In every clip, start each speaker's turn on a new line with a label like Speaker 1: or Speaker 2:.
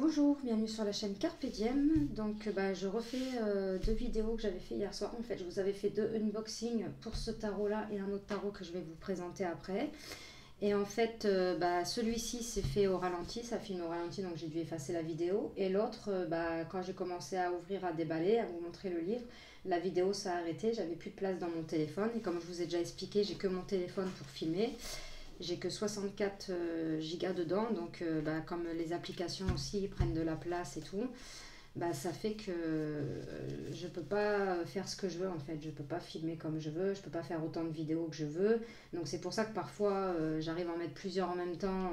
Speaker 1: Bonjour, bienvenue sur la chaîne Carpe Diem. Donc bah, je refais euh, deux vidéos que j'avais fait hier soir. En fait, je vous avais fait deux unboxings pour ce tarot-là et un autre tarot que je vais vous présenter après. Et en fait, euh, bah, celui-ci s'est fait au ralenti, ça filme au ralenti, donc j'ai dû effacer la vidéo. Et l'autre, euh, bah, quand j'ai commencé à ouvrir, à déballer, à vous montrer le livre, la vidéo s'est arrêtée, j'avais plus de place dans mon téléphone. Et comme je vous ai déjà expliqué, j'ai que mon téléphone pour filmer. J'ai que 64 euh, gigas dedans, donc euh, bah, comme les applications aussi prennent de la place et tout, bah, ça fait que euh, je peux pas faire ce que je veux en fait. Je peux pas filmer comme je veux, je peux pas faire autant de vidéos que je veux. Donc c'est pour ça que parfois j'arrive à en mettre plusieurs en même temps.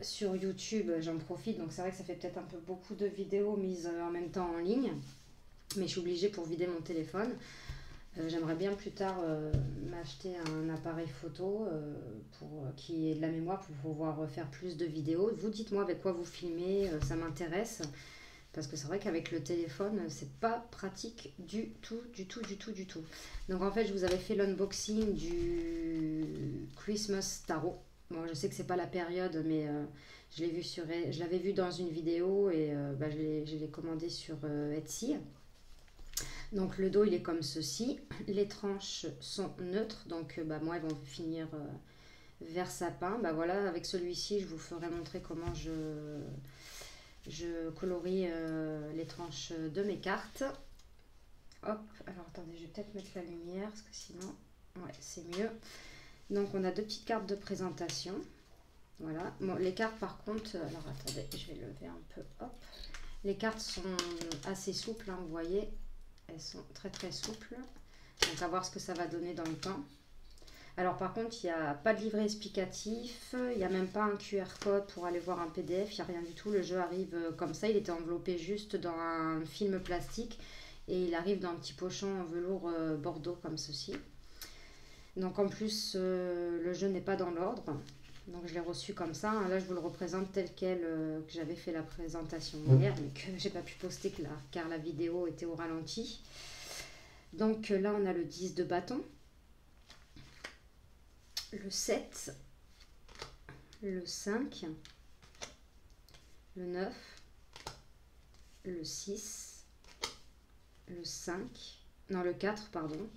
Speaker 1: sur YouTube, j'en profite, donc c'est vrai que ça fait peut-être un peu beaucoup de vidéos mises en même temps en ligne, mais je suis obligée pour vider mon téléphone. Euh, j'aimerais bien plus tard euh, m'acheter un appareil photo euh, pour, qui ait de la mémoire pour pouvoir faire plus de vidéos. Vous dites-moi avec quoi vous filmez, ça m'intéresse. Parce que c'est vrai qu'avec le téléphone, c'est pas pratique du tout, du tout, du tout, du tout. Donc en fait, je vous avais fait l'unboxing du Christmas Tarot. Bon, je sais que c'est pas la période, mais je je l'avais vu dans une vidéo et bah, je l'ai commandé sur Etsy. Donc le dos il est comme ceci. Les tranches sont neutres, donc euh, bah, moi elles vont finir euh, vers sapin. Bah voilà, avec celui-ci je vous ferai montrer comment je, je colorie euh, les tranches de mes cartes. Hop, alors attendez, je vais peut-être mettre la lumière parce que sinon, ouais, c'est mieux. Donc on a deux petites cartes de présentation. Voilà. Bon, les cartes par contre, alors attendez, je vais lever un peu. Hop. Les cartes sont assez souples, hein, vous voyez. Elles sont très très souples. Donc à voir ce que ça va donner dans le temps. Alors par contre, il n'y a pas de livret explicatif, il n'y a même pas un QR code pour aller voir un PDF, il n'y a rien du tout. Le jeu arrive euh, comme ça, il était enveloppé juste dans un film plastique et il arrive dans un petit pochon en velours euh, bordeaux comme ceci. Donc en plus, euh, le jeu n'est pas dans l'ordre. Donc je l'ai reçu comme ça. Là, je vous le représente tel quel euh, que j'avais fait la présentation hier, mais que j'ai pas pu poster car la vidéo était au ralenti. Donc euh, là, on a le 10 de bâton, le 7, le 5, le 9, le 6, le 5, non le 4, pardon,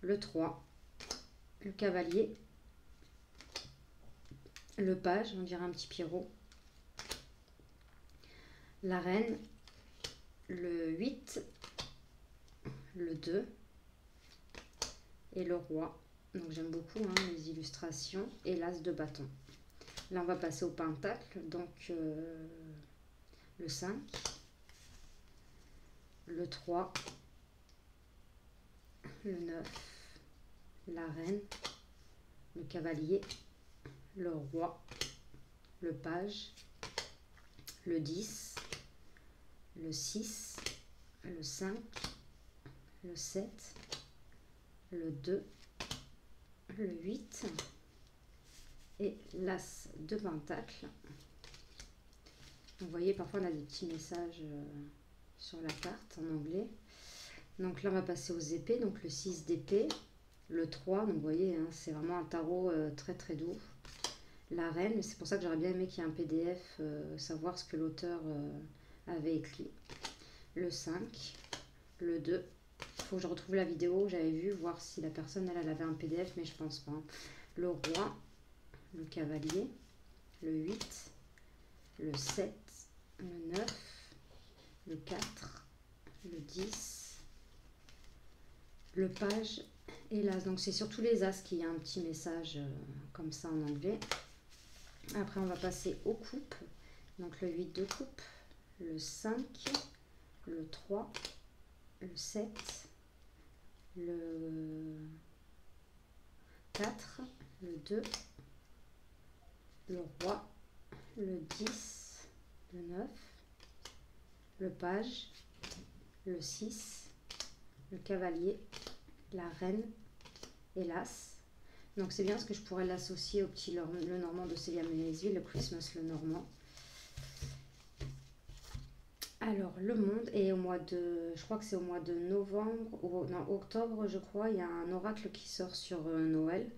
Speaker 1: le 3, le cavalier, le page, on dirait un petit Pierrot, la reine, le 8, le 2 et le roi. Donc j'aime beaucoup hein, les illustrations et l'as de bâton. Là on va passer au pentacle, donc euh, le 5, le 3, le 9, la reine, le cavalier, le roi, le page, le 10, le 6, le 5, le 7, le 2, le 8 et l'as de pentacle. Vous voyez, parfois on a des petits messages euh, sur la carte en anglais. Donc là, on va passer aux épées. Donc le 6 d'épée, le 3. Donc vous voyez, hein, c'est vraiment un tarot euh, très très doux la reine. C'est pour ça que j'aurais bien aimé qu'il y ait un PDF, euh, savoir ce que l'auteur euh, avait écrit. Le 5, le 2. Il faut que je retrouve la vidéo, j'avais vu, voir si la personne, elle, elle avait un PDF, mais je pense pas. Le roi, le cavalier, le 8, le 7, le 9, le 4, le 10, le page et l'as. Donc c'est surtout les as qu'il y a un petit message euh, comme ça en anglais. Après, on va passer aux coupes. Donc le 8 de coupe, le 5, le 3, le 7, le 4, le 2, le roi, le 10, le 9, le page, le 6, le cavalier, la reine et l'as. Donc c'est bien parce que je pourrais l'associer au petit le normand de Célia Ménésie, le Christmas le normand. Alors, le monde est au mois de, je crois que c'est au mois de novembre, ou non, octobre, je crois, il y a un oracle qui sort sur euh, Noël.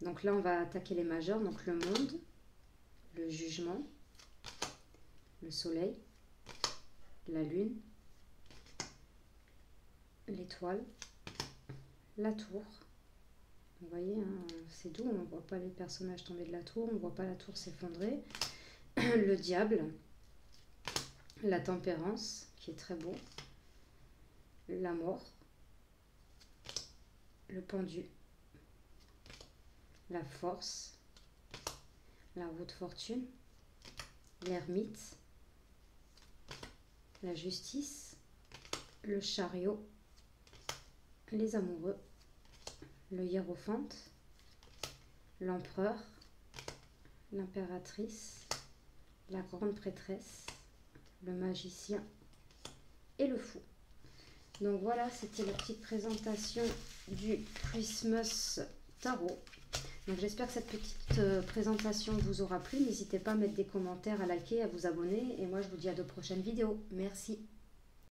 Speaker 1: Donc là, on va attaquer les majeurs. Donc le monde, le jugement, le soleil, la lune, l'étoile, la tour. Vous voyez, hein, c'est doux, on ne voit pas les personnages tomber de la tour, on ne voit pas la tour s'effondrer. le diable, la tempérance, qui est très beau, la mort, le pendu, la force, la roue de fortune, l'ermite, la justice, le chariot, les amoureux, le hiérophante, l'empereur, l'impératrice, la grande prêtresse, le magicien et le fou. Donc voilà, c'était la petite présentation du Christmas Tarot. Donc j'espère que cette petite euh, présentation vous aura plu. N'hésitez pas à mettre des commentaires, à liker, à vous abonner. Et moi je vous dis à de prochaines vidéos. Merci.